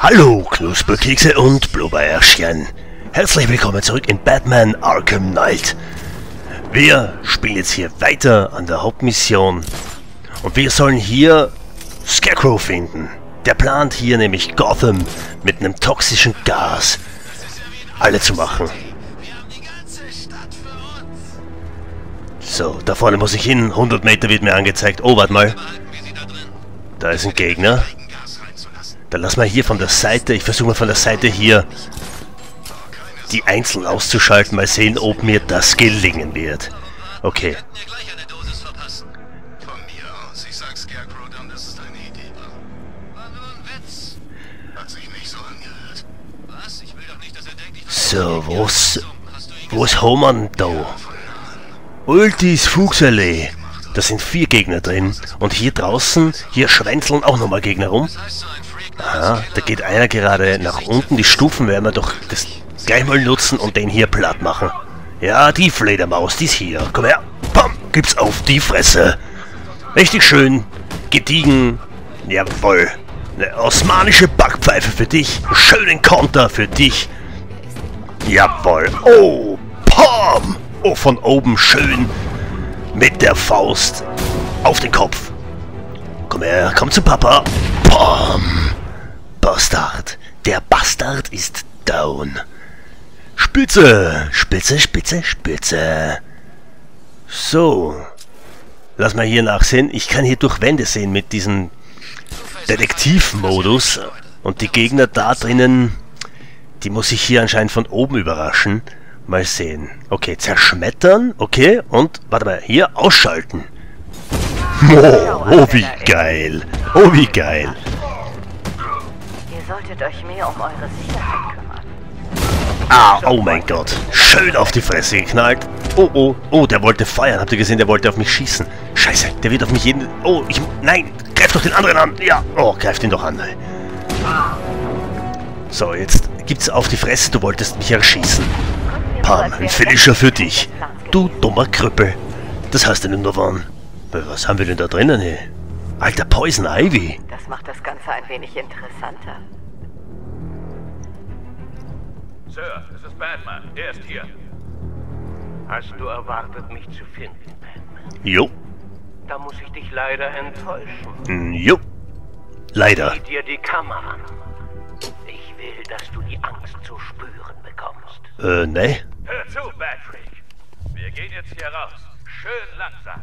Hallo Knusperkekse und Blubberärschchen. Herzlich willkommen zurück in Batman Arkham Knight. Wir spielen jetzt hier weiter an der Hauptmission. Und wir sollen hier Scarecrow finden. Der plant hier nämlich Gotham mit einem toxischen Gas alle zu machen. So, da vorne muss ich hin. 100 Meter wird mir angezeigt. Oh, warte mal. Da ist ein Gegner. Dann lass mal hier von der Seite, ich versuche mal von der Seite hier die einzeln auszuschalten. Mal sehen, ob mir das gelingen wird. Okay. So, wo's, wo ist Homan da? Ultis Fuchsallee. Da sind vier Gegner drin. Und hier draußen, hier schwänzeln auch nochmal Gegner rum. Aha, da geht einer gerade nach unten. Die Stufen werden wir doch das gleich mal nutzen und den hier platt machen. Ja, die Fledermaus, die ist hier. Komm her. Pam, gibt's auf die Fresse. Richtig schön. Gediegen. Jawoll. Eine osmanische Backpfeife für dich. Schönen Konter für dich. Jawoll. Oh, Pam. Oh, von oben schön. Mit der Faust auf den Kopf. Komm her, komm zu Papa. Pam. Bastard. Der Bastard ist down. Spitze, Spitze, Spitze, Spitze. So. Lass mal hier nachsehen. Ich kann hier durch Wände sehen mit diesem Detektivmodus. Und die Gegner da drinnen, die muss ich hier anscheinend von oben überraschen. Mal sehen. Okay, zerschmettern. Okay, und, warte mal, hier ausschalten. Oh, oh wie geil. Oh, wie geil solltet euch mehr um eure Sicherheit kümmern. Ah, oh mein Gott. Schön auf die Fresse geknallt. Oh, oh, oh, der wollte feiern. Habt ihr gesehen, der wollte auf mich schießen. Scheiße, der wird auf mich jeden... Oh, ich... Nein, greif doch den anderen an. Ja, oh, greif den doch an. So, jetzt gibt's auf die Fresse. Du wolltest mich erschießen. Pam, ein Finisher für dich. Du dummer Krüppel. Das hast du denn nur wann. Was haben wir denn da drinnen, hey? Alter Poison Ivy. Das macht das Ganze ein wenig interessanter. Sir, es ist Batman. Er ist hier. Hast du erwartet, mich zu finden, Batman? Jo. Da muss ich dich leider enttäuschen. Hm, jo. Leider. Sieh dir die Kamera an. Ich will, dass du die Angst zu spüren bekommst. Äh, ne? Hör zu, Batfreak. Wir gehen jetzt hier raus. Schön langsam.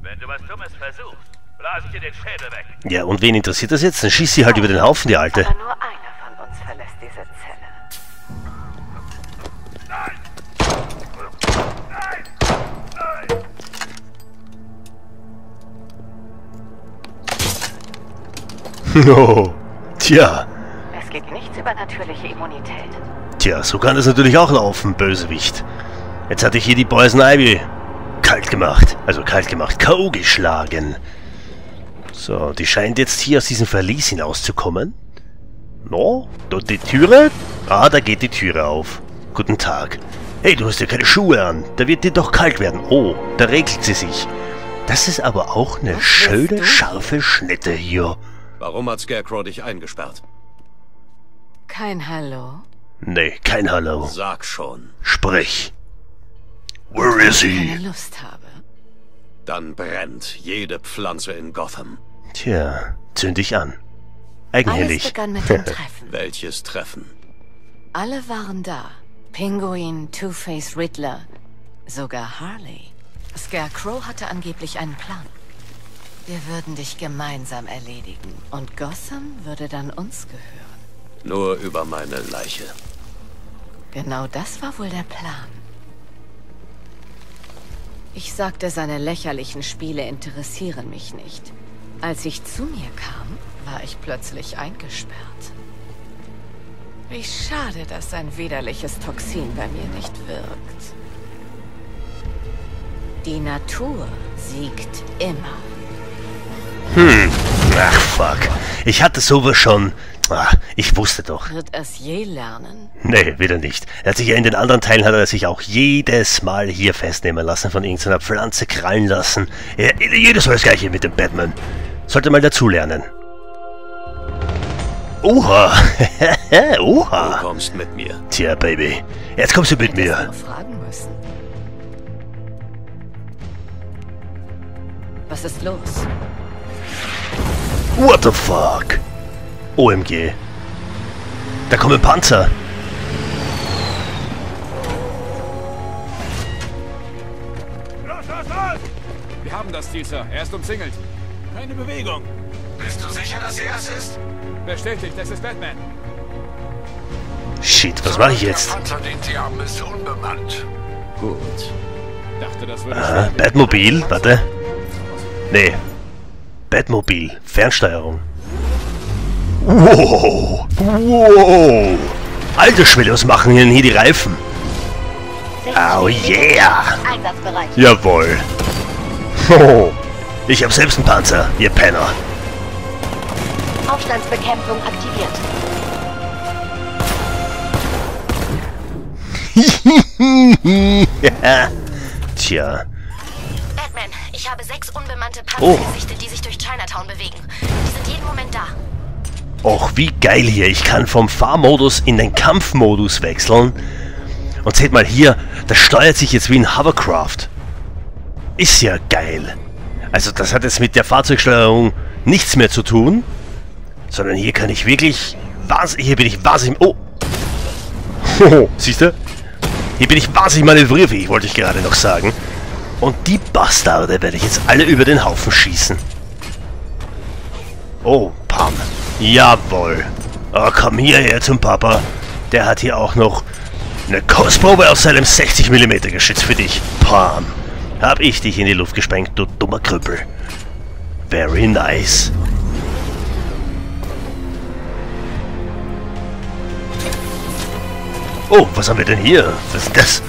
Wenn du was Dummes versuchst, blase ich dir den Schädel weg. Ja, und wen interessiert das jetzt? Dann schießt sie halt über den Haufen, die Alte. Aber nur einer von uns verlässt diese Oh, tja. Es gibt nichts über natürliche Immunität. Tja, so kann es natürlich auch laufen, Bösewicht. Jetzt hatte ich hier die Poison Ivy kalt gemacht. Also kalt gemacht, K.O. geschlagen. So, die scheint jetzt hier aus diesem Verlies hinauszukommen. No, dort die Türe? Ah, da geht die Türe auf. Guten Tag. Hey, du hast ja keine Schuhe an. Da wird dir doch kalt werden. Oh, da regelt sie sich. Das ist aber auch eine schöne, scharfe Schnitte hier. Warum hat Scarecrow dich eingesperrt? Kein Hallo? Nee, kein Hallo. Sag schon. Sprich. Where is Keine he? Lust habe. Dann brennt jede Pflanze in Gotham. Tja, zünd dich an. Alles Eigenhändig. begann mit dem Treffen. Welches Treffen? Alle waren da. Pinguin, Two-Face, Riddler, sogar Harley. Scarecrow hatte angeblich einen Plan. Wir würden dich gemeinsam erledigen und Gotham würde dann uns gehören. Nur über meine Leiche. Genau das war wohl der Plan. Ich sagte, seine lächerlichen Spiele interessieren mich nicht. Als ich zu mir kam, war ich plötzlich eingesperrt. Wie schade, dass sein widerliches Toxin bei mir nicht wirkt. Die Natur siegt immer. Ach, fuck. Ich hatte sowas schon. Ah, ich wusste doch. Wird es je lernen? Nee, wieder nicht. Er hat sich ja in den anderen Teilen hat er sich auch jedes Mal hier festnehmen lassen, von irgendeiner Pflanze krallen lassen. Ja, jedes Mal das gleiche mit dem Batman. Sollte mal dazulernen. Oha. Du Oha. kommst mit mir. Tja, Baby. Jetzt kommst du mit mir. nur fragen müssen. Was ist los? What the fuck? OMG. Da kommen Panzer. Los, los, los! Wir haben das Ziel, Sir. Er ist umzingelt. Keine Bewegung. Bist du sicher, dass er es ist? Bestätigt, es ist Batman. Shit, was mache ich jetzt? Der Panzer, den sie haben, ist unbemannt. Gut. Dachte, das würde Ah, schwer. Batmobil, warte. Nee. Batmobil, Fernsteuerung. Wow. Wow. Alter Schwede, was machen denn hier die Reifen? Oh yeah. Jawohl. Oh. Ich hab selbst einen Panzer, ihr Penner. Aufstandsbekämpfung aktiviert. Tja. Ich habe sechs unbemannte Panzer Oh. gesichtet, die sich durch Chinatown bewegen. Die sind jeden Moment da. Och, wie geil hier. Ich kann vom Fahrmodus in den Kampfmodus wechseln. Und seht mal hier, das steuert sich jetzt wie ein Hovercraft. Ist ja geil. Also das hat jetzt mit der Fahrzeugsteuerung nichts mehr zu tun. Sondern hier kann ich wirklich... Was, hier bin ich wahnsinnig... Oh! Hoho, siehst du? Hier bin ich wahnsinnig manövrierfähig, wollte ich gerade noch sagen. Und die Bastarde werde ich jetzt alle über den Haufen schießen. Oh, Pam. Jawohl. Oh, komm hierher zum Papa. Der hat hier auch noch eine Kostprobe aus seinem 60mm Geschütz für dich. Pam. Hab ich dich in die Luft gesprengt, du dummer Krüppel. Very nice. Oh, was haben wir denn hier? Was ist das?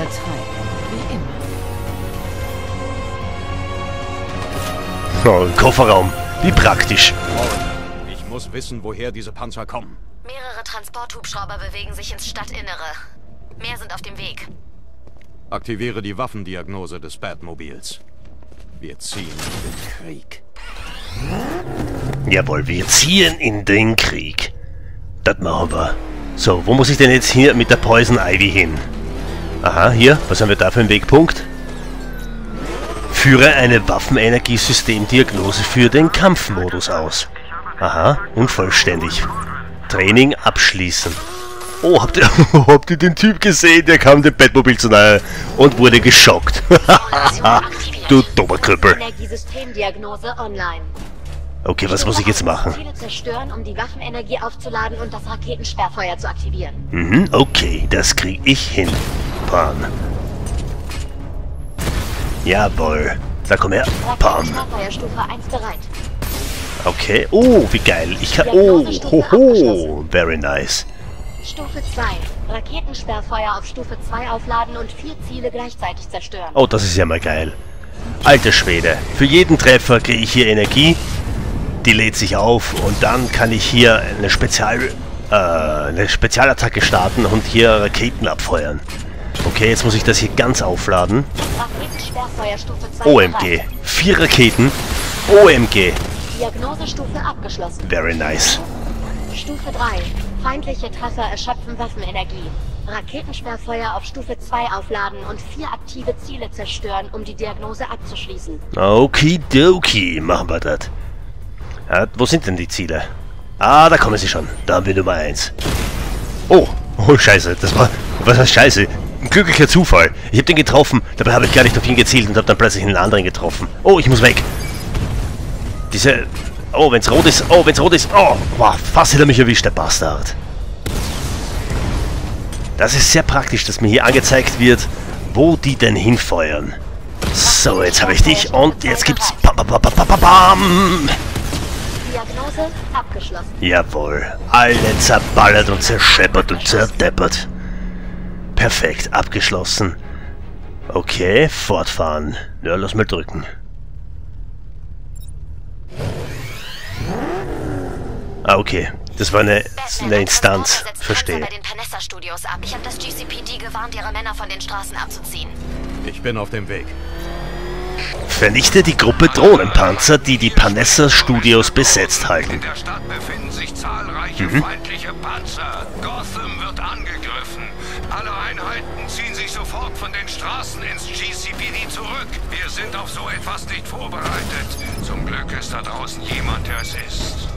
Untertreibung. Wie immer. Oh, ein Kofferraum. Wie praktisch. Ich muss wissen, woher diese Panzer kommen. Mehrere Transporthubschrauber bewegen sich ins Stadtinnere. Mehr sind auf dem Weg. Aktiviere die Waffendiagnose des Batmobils. Wir ziehen in den Krieg. Jawohl, wir ziehen in den Krieg. Das machen wir. So, wo muss ich denn jetzt hier mit der Poison Ivy hin? Aha, hier. Was haben wir da für einen Wegpunkt? Führe eine Waffenenergiesystemdiagnose für den Kampfmodus aus. Aha, unvollständig. Training abschließen. Oh, habt ihr, habt ihr den Typ gesehen? Der kam dem Batmobil zu nahe und wurde geschockt. du dummer Krüppel. Energiesystemdiagnose online. Okay, was muss ich jetzt machen? Zerstören, um die Waffenenergie aufzuladen und das Raketensperrfeuer zu aktivieren. Mhm, okay, das krieg ich hin. Pam. Jawohl. Da komm her. Pam. Raketensperrfeuerstufe 1 bereit. Okay. Oh, wie geil. Ich kann... Oh, hoho. Very nice. Stufe 2. Raketensperrfeuer auf Stufe 2 aufladen und vier Ziele gleichzeitig zerstören. Oh, das ist ja mal geil. Alter Schwede. Für jeden Treffer kriege ich hier Energie. Die lädt sich auf und dann kann ich hier eine Spezial... Äh, eine Spezialattacke starten und hier Raketen abfeuern. Okay, jetzt muss ich das hier ganz aufladen. Raketensperrfeuer Stufe 2 OMG. Vier Raketen. OMG. Diagnosestufe abgeschlossen. Very nice. Stufe 3. Feindliche Treffer erschöpfen Waffenenergie. Raketensperrfeuer auf Stufe 2 aufladen und vier aktive Ziele zerstören, um die Diagnose abzuschließen. Okidoki, machen wir das. Ja, wo sind denn die Ziele? Ah, da kommen sie schon. Da haben wir Nummer 1. Oh, oh scheiße, das war... Was heißt scheiße? Ein glücklicher Zufall. Ich habe den getroffen, dabei habe ich gar nicht auf ihn gezielt und habe dann plötzlich einen anderen getroffen. Oh, ich muss weg. Diese... Oh, wenn's rot ist. Oh, wenn's rot ist. Oh, wow, fast hätte er mich erwischt, der Bastard. Das ist sehr praktisch, dass mir hier angezeigt wird, wo die denn hinfeuern. So, jetzt habe ich dich und jetzt gibt's... Bam, bam, bam, bam, bam. Diagnose abgeschlossen. Jawohl. Alle zerballert und zerscheppert und zerdeppert. Perfekt, abgeschlossen. Okay, fortfahren. Ja, lass mal drücken. Ah, okay. Das war eine, eine Instanz. Verstehe. bei den Panessa Studios ab. Ich habe das GCPD gewarnt, ihre Männer von den Straßen abzuziehen. Ich bin auf dem Weg. Vernichte die Gruppe Drohnenpanzer, die die Panessa Studios besetzt halten. In der Stadt befinden sich zahlreiche Mhm. feindliche Panzer. Gotham wird angegriffen. Alle Einheiten ziehen sich sofort von den Straßen ins GCPD zurück. Wir sind auf so etwas nicht vorbereitet. Zum Glück ist da draußen jemand, der es ist.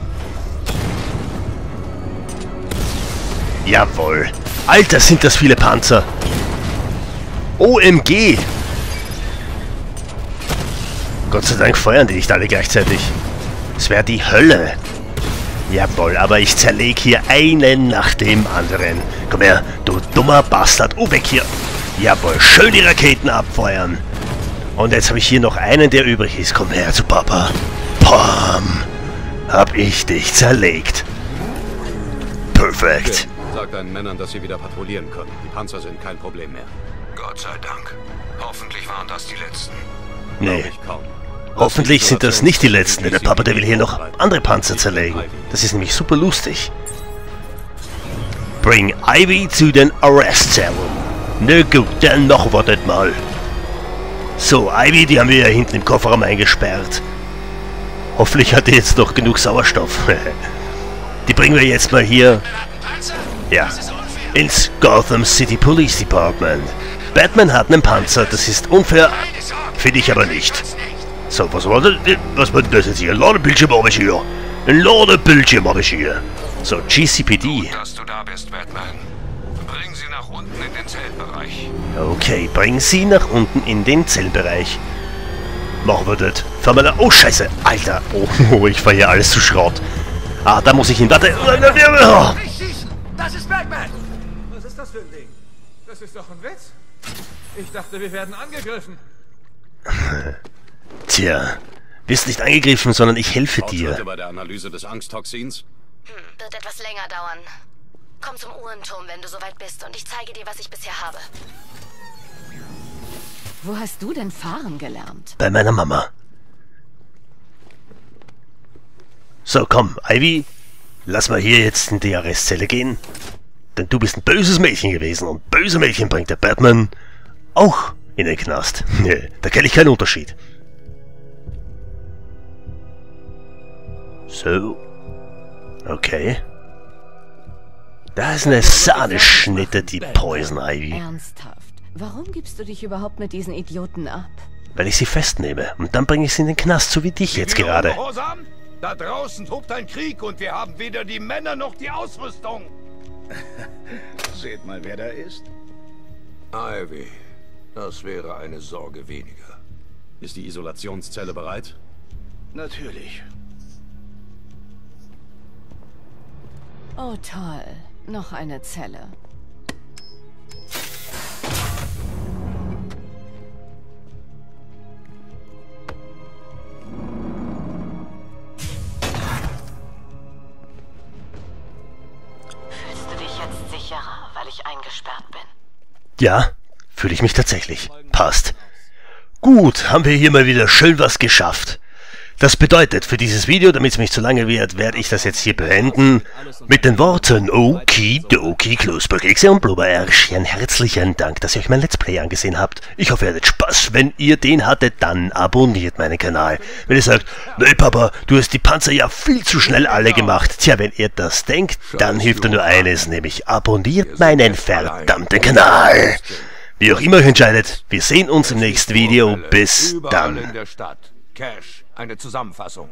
Jawohl. Alter, sind das viele Panzer. OMG. Gott sei Dank feuern die nicht alle gleichzeitig. Es wäre die Hölle. Jawohl, aber ich zerleg hier einen nach dem anderen. Komm her, du dummer Bastard. Oh, weg hier. Jawohl, schön die Raketen abfeuern. Und jetzt habe ich hier noch einen, der übrig ist. Komm her zu Papa. Pam. Hab ich dich zerlegt. Perfekt. Sag deinen Männern, dass sie wieder patrouillieren können. Die Panzer sind kein Problem mehr. Gott sei Dank. Hoffentlich waren das die letzten. Nee. Ich kaum. Hoffentlich sind das nicht die letzten, denn der Papa, der will hier noch andere Panzer zerlegen. Das ist nämlich super lustig. Bring Ivy zu den Arrest Cell. Na gut, dann wir das mal. So, Ivy, die haben wir ja hinten im Kofferraum eingesperrt. Hoffentlich hat die jetzt noch genug Sauerstoff. die bringen wir jetzt mal hier, ja, ins Gotham City Police Department. Batman hat einen Panzer, das ist unfair, finde ich aber nicht. So, was war das? Was war das jetzt hier? Ein Ladebildschirm habe ich hier. Ein Ladebildschirm habe ich hier. So, GCPD. Dass du da bist, Batman. Bring sie nach unten in den Zeltbereich. Okay, bring sie nach unten in den Zellbereich. Machen wir das. Fahr mal da. Oh, scheiße. Alter. Oh, oh, ich fahr hier alles zu Schrott. Ah, da muss ich hin. Warte. Oh. Das ist Batman! Was ist das für ein Ding? Das ist doch ein Witz. Ich dachte, wir werden angegriffen. Tja, wirst nicht angegriffen, sondern ich helfe dir. bei der Analyse des Angsttoxins? Hm, wird etwas länger dauern. Komm zum Uhrenturm, wenn du soweit bist, und ich zeige dir, was ich bisher habe. Wo hast du denn fahren gelernt? Bei meiner Mama. So, komm, Ivy. Lass mal hier jetzt in die Arrestzelle gehen. Denn du bist ein böses Mädchen gewesen und böse Mädchen bringt der Batman auch in den Knast. Nee, da kenne ich keinen Unterschied. So. Okay. Da ist eine Sahneschnitte, die Poison Ivy. Ernsthaft. Warum gibst du dich überhaupt mit diesen Idioten ab? Weil ich sie festnehme. Und dann bringe ich sie in den Knast, so wie dich jetzt gerade. Gehorsam? Da draußen tobt ein Krieg und wir haben weder die Männer noch die Ausrüstung. Seht mal, wer da ist. Ivy, das wäre eine Sorge weniger. Ist die Isolationszelle bereit? Natürlich. Oh toll. Noch eine Zelle. Fühlst du dich jetzt sicherer, weil ich eingesperrt bin? Ja, fühle ich mich tatsächlich. Passt. Gut, haben wir hier mal wieder schön was geschafft. Das bedeutet, für dieses Video, damit es nicht zu lange wird, werde ich das jetzt hier beenden. Mit den Worten Okidoki, Knusperkekse und Blubberärschchen. Herzlichen Dank, dass ihr euch mein Let's Play angesehen habt. Ich hoffe, ihr hattet Spaß. Wenn ihr den hattet, dann abonniert meinen Kanal. Wenn ihr sagt, nee Papa, du hast die Panzer ja viel zu schnell alle gemacht. Tja, wenn ihr das denkt, dann hilft nur eines, nämlich abonniert meinen verdammten Kanal. Wie auch immer euch entscheidet, wir sehen uns im nächsten Video. Bis dann. Cash, eine Zusammenfassung.